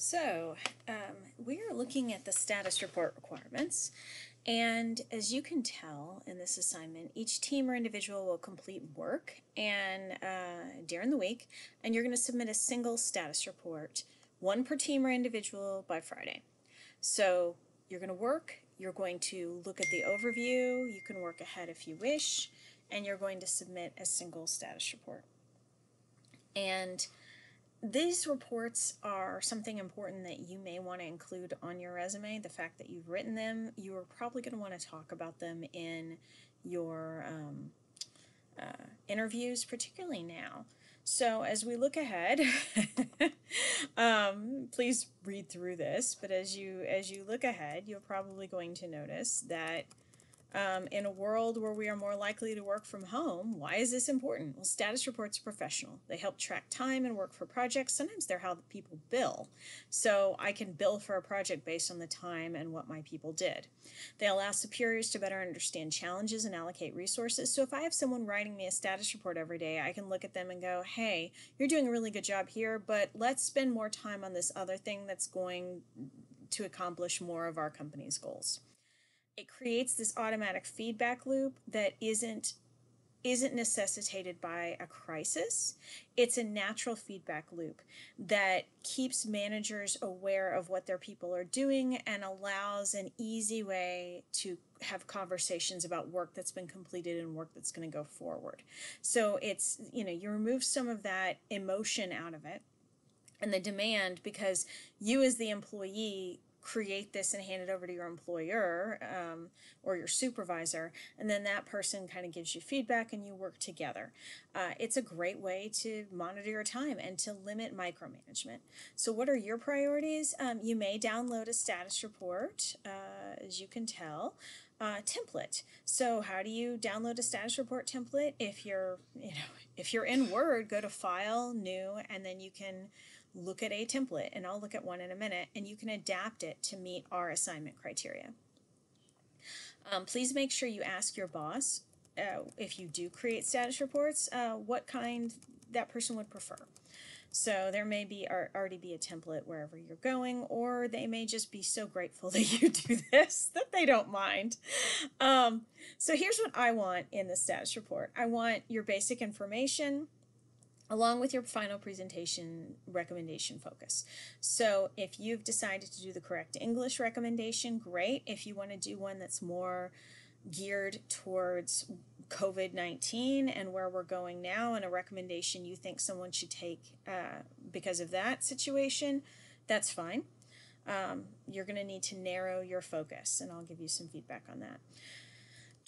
So, um, we are looking at the status report requirements, and as you can tell in this assignment, each team or individual will complete work and uh, during the week, and you're going to submit a single status report, one per team or individual by Friday. So, you're going to work, you're going to look at the overview, you can work ahead if you wish, and you're going to submit a single status report. And these reports are something important that you may want to include on your resume. The fact that you've written them, you are probably going to want to talk about them in your um, uh, interviews, particularly now. So as we look ahead, um, please read through this. But as you as you look ahead, you're probably going to notice that um, in a world where we are more likely to work from home, why is this important? Well, status reports are professional. They help track time and work for projects. Sometimes they're how people bill. So I can bill for a project based on the time and what my people did. They allow superiors to better understand challenges and allocate resources. So if I have someone writing me a status report every day, I can look at them and go, hey, you're doing a really good job here, but let's spend more time on this other thing that's going to accomplish more of our company's goals it creates this automatic feedback loop that isn't isn't necessitated by a crisis. It's a natural feedback loop that keeps managers aware of what their people are doing and allows an easy way to have conversations about work that's been completed and work that's going to go forward. So it's, you know, you remove some of that emotion out of it and the demand because you as the employee create this and hand it over to your employer um, or your supervisor, and then that person kind of gives you feedback and you work together. Uh, it's a great way to monitor your time and to limit micromanagement. So, what are your priorities? Um, you may download a status report, uh, as you can tell. Uh, template. So how do you download a status report template? If you're, you know, if you're in Word, go to File, New, and then you can look at a template, and I'll look at one in a minute, and you can adapt it to meet our assignment criteria. Um, please make sure you ask your boss uh, if you do create status reports, uh, what kind that person would prefer. So there may be already be a template wherever you're going, or they may just be so grateful that you do this that they don't mind. Um, so here's what I want in the status report. I want your basic information, along with your final presentation recommendation focus. So if you've decided to do the correct English recommendation, great. If you want to do one that's more geared towards COVID 19 and where we're going now, and a recommendation you think someone should take uh, because of that situation, that's fine. Um, you're going to need to narrow your focus, and I'll give you some feedback on that.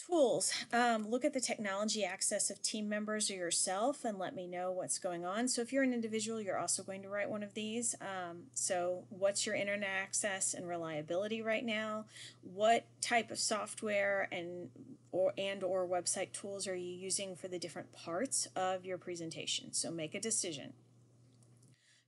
Tools. Um, look at the technology access of team members or yourself and let me know what's going on. So if you're an individual, you're also going to write one of these. Um, so what's your internet access and reliability right now? What type of software and or and or website tools are you using for the different parts of your presentation? So make a decision.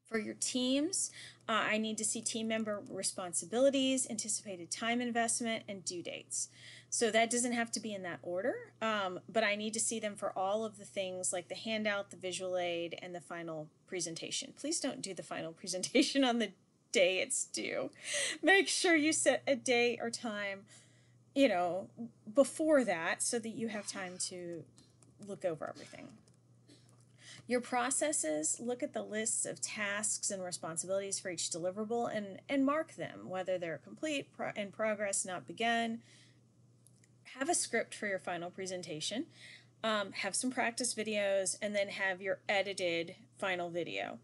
For your teams, uh, I need to see team member responsibilities, anticipated time investment, and due dates. So that doesn't have to be in that order, um, but I need to see them for all of the things like the handout, the visual aid, and the final presentation. Please don't do the final presentation on the day it's due. Make sure you set a day or time, you know, before that so that you have time to look over everything. Your processes, look at the lists of tasks and responsibilities for each deliverable and, and mark them, whether they're complete, pro- in progress, not begun. Have a script for your final presentation. Um, have some practice videos, and then have your edited final video.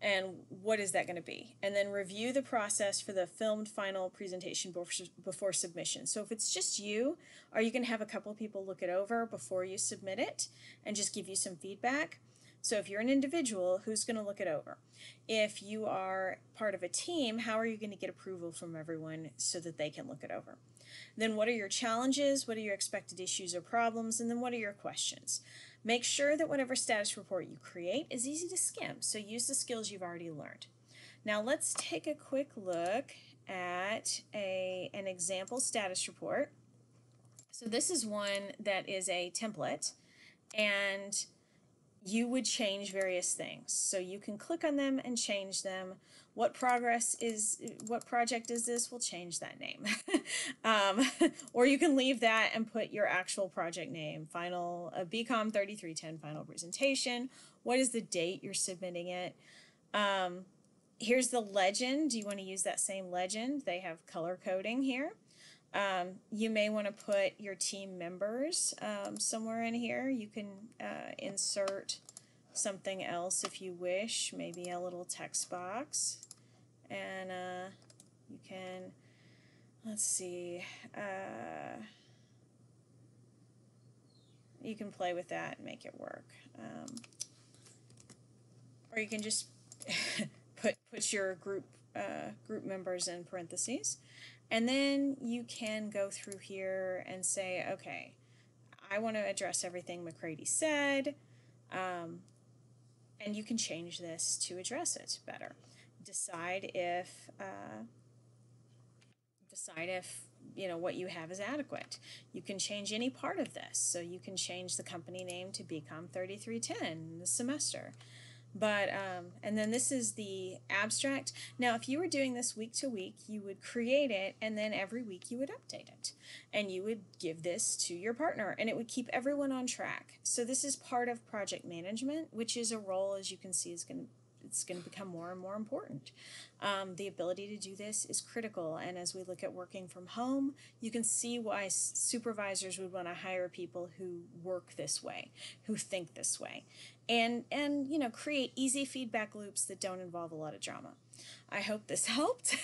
And what is that going to be? And then review the process for the filmed final presentation before, before submission. So if it's just you, are you going to have a couple people look it over before you submit it and just give you some feedback? So if you're an individual, who's going to look it over? If you are part of a team, how are you going to get approval from everyone so that they can look it over? Then what are your challenges? What are your expected issues or problems? And then what are your questions? Make sure that whatever status report you create is easy to skim. So use the skills you've already learned. Now let's take a quick look at a, an example status report. So this is one that is a template and you would change various things. So you can click on them and change them. What progress is, what project is this? We'll change that name. um, or you can leave that and put your actual project name, final, uh, BCOM 3310 final presentation. What is the date you're submitting it? Um, here's the legend. Do you want to use that same legend? They have color coding here. Um, you may want to put your team members um, somewhere in here. You can uh, insert something else if you wish, maybe a little text box. And uh, you can, let's see, uh, you can play with that and make it work. Um, or you can just put, put your group, uh, group members in parentheses. And then you can go through here and say, okay, I want to address everything McCrady said. Um, and you can change this to address it better. Decide if, uh, decide if, you know, what you have is adequate. You can change any part of this. So you can change the company name to BCOM 3310 the semester. But, um, and then this is the abstract. Now, if you were doing this week to week, you would create it and then every week you would update it. And you would give this to your partner and it would keep everyone on track. So this is part of project management, which is a role, as you can see, is going to it's going to become more and more important. Um, the ability to do this is critical, and as we look at working from home, you can see why supervisors would want to hire people who work this way, who think this way, and and you know create easy feedback loops that don't involve a lot of drama. I hope this helped.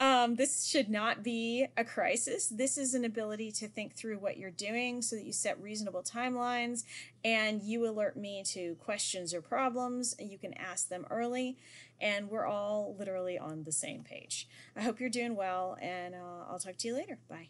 um, this should not be a crisis. This is an ability to think through what you're doing so that you set reasonable timelines and you alert me to questions or problems. You can ask them early, and we're all literally on the same page. I hope you're doing well, and uh, I'll talk to you later. Bye.